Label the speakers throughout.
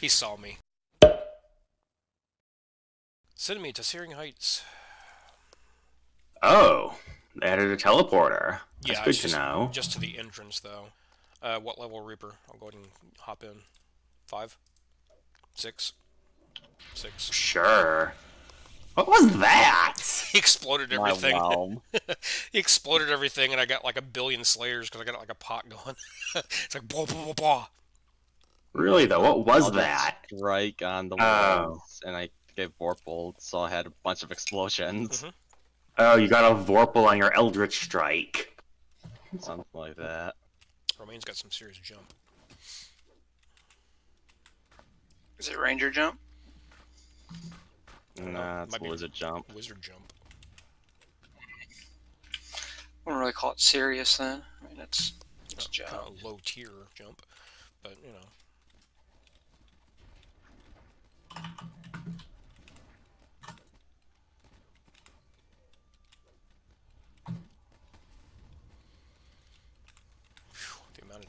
Speaker 1: He saw me. Send me to Searing Heights.
Speaker 2: Oh, they added a teleporter. That's
Speaker 1: yeah,
Speaker 2: good
Speaker 1: it's
Speaker 2: to
Speaker 1: just,
Speaker 2: know.
Speaker 1: Just to the entrance, though. Uh, what level Reaper? I'll go ahead and hop in. Five? Six? Six.
Speaker 2: Sure. What was that?
Speaker 1: He exploded
Speaker 3: My
Speaker 1: everything.
Speaker 3: realm.
Speaker 1: he exploded everything, and I got like a billion slayers because I got like a pot going. it's like blah blah blah blah.
Speaker 2: Really though, what was
Speaker 3: I'll
Speaker 2: that?
Speaker 3: Strike on the
Speaker 2: Oh.
Speaker 3: walls, and I gave Vorpal, so I had a bunch of explosions.
Speaker 1: Mhm.
Speaker 2: Oh, you got a Vorpal on your Eldritch Strike.
Speaker 3: Something like that.
Speaker 1: Romaine's got some serious jump.
Speaker 4: Is it Ranger Jump?
Speaker 1: don't.
Speaker 3: Nah, it's
Speaker 1: Might be-
Speaker 3: Jump.
Speaker 1: Wizard jump.
Speaker 4: I wouldn't really call it serious then. I mean, it's it's a
Speaker 1: Kind
Speaker 4: job.
Speaker 1: of low tier jump, but you know.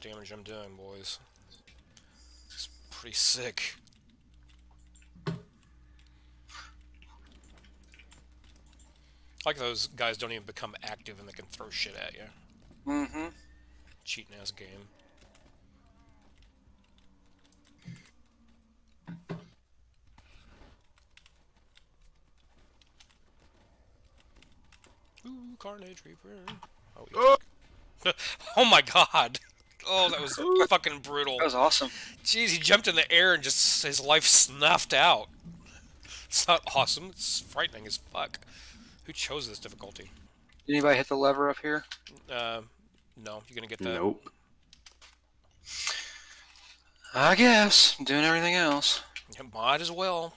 Speaker 1: Phew, The amount of damage I'm doing, boys. It's pretty sick. Like those guys don't even become active and they can throw shit at you.
Speaker 4: Mm-hmm.
Speaker 1: Cheating ass game. Ooh, Carnage Reaper. Oh,
Speaker 5: Oh!
Speaker 1: oh my god! Oh, that was fucking brutal.
Speaker 4: That was awesome.
Speaker 1: Jeez, he jumped in the air and just his life snuffed out. It's not awesome. It's frightening as fuck. Who chose this difficulty?
Speaker 4: Did anybody hit the lever up here?
Speaker 1: Uh, no, You're gonna get that?
Speaker 2: Nope.
Speaker 4: I guess. I'm doing everything else.
Speaker 1: Yeah, might as well.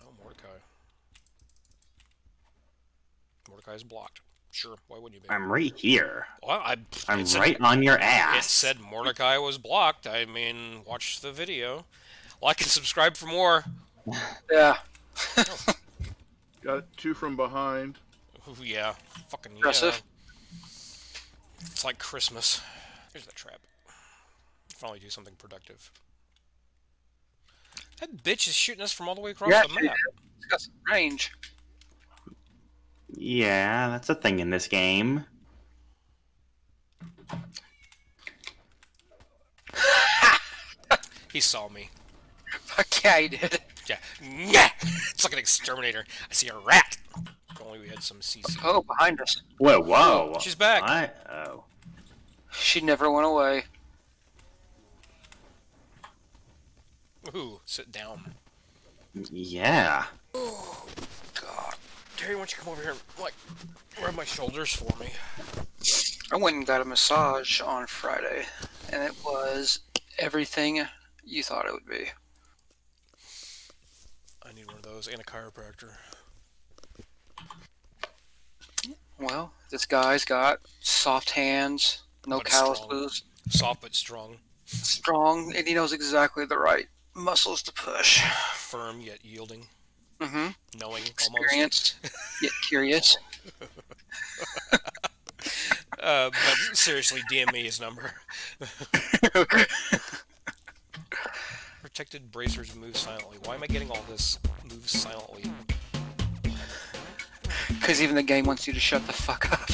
Speaker 1: Oh, Mordecai. Mordecai is blocked. Sure, why wouldn't you be?
Speaker 2: I'm right here.
Speaker 1: Well, I,
Speaker 2: I'm
Speaker 1: said-
Speaker 2: right on your ass.
Speaker 1: It said Mordecai was blocked. I mean, watch the video. Like and subscribe for more.
Speaker 4: Yeah.
Speaker 5: Got two from behind.
Speaker 1: Ooh, yeah, fucking yeah.
Speaker 4: Impressive.
Speaker 1: It's like Christmas. Here's the trap. Finally do something productive. That bitch is shooting us from all the way across
Speaker 4: Yeah,
Speaker 1: the
Speaker 4: she
Speaker 1: map.
Speaker 4: It's got some range.
Speaker 2: Yeah, that's a thing in this game.
Speaker 1: He saw me.
Speaker 4: Fuck yeah, he did.
Speaker 1: Yeah. Nyah! It's like an exterminator. I see a rat. If only we had some CC.
Speaker 4: Oh, behind us.
Speaker 2: Whoa, whoa.
Speaker 1: She's back.
Speaker 2: What? Oh.
Speaker 4: She never went away.
Speaker 1: Ooh, sit down.
Speaker 2: Yeah.
Speaker 1: God. Terry, why don't you come over here and, like, rub my shoulders for me?
Speaker 4: I went and got a massage on Friday, and it was everything you thought it would be.
Speaker 1: I need one of those and a chiropractor.
Speaker 4: Well, this guy's got soft hands, no
Speaker 1: But strong.
Speaker 4: calluses,
Speaker 1: Soft but strong.
Speaker 4: strong, and he knows exactly the right muscles to push.
Speaker 1: Firm yet yielding.
Speaker 4: Mm-hmm.
Speaker 1: Knowing almost.
Speaker 4: Experienced, yet curious.
Speaker 1: Uh, but seriously, DM me his number. Protected bracers move silently. Why am I getting all this move silently?
Speaker 4: Because even the game wants you to shut the fuck up.